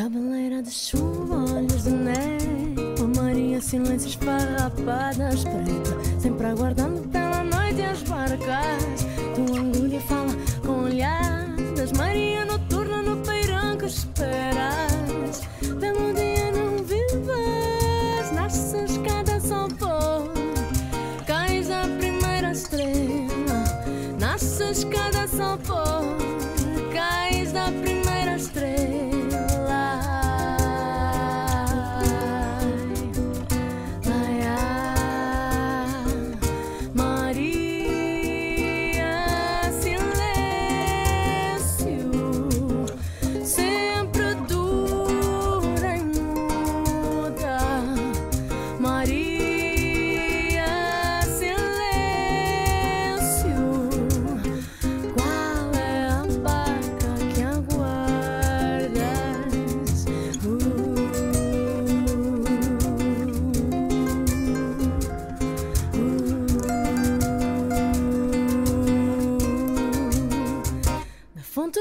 Cabeleira de chuva, olhos de neve Maria, silêncios farrapadas preta Sempre aguardando pela noite as barcas. Tua angúlia fala com olhar Das Maria noturna no peirão que esperas. Pelo dia não vives Nasces cada sol pôr Cais a primeira estrela Nasces cada sol pôr Cais da primeira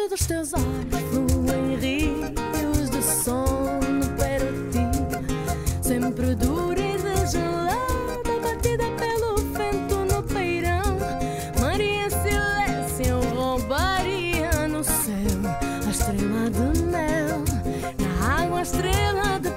dos teus olhos fluem rios de sono para ti, sempre dura e desgelada, batida pelo vento no peirão. Maria Silêncio eu roubaria no céu a estrela de mel, na água a estrela de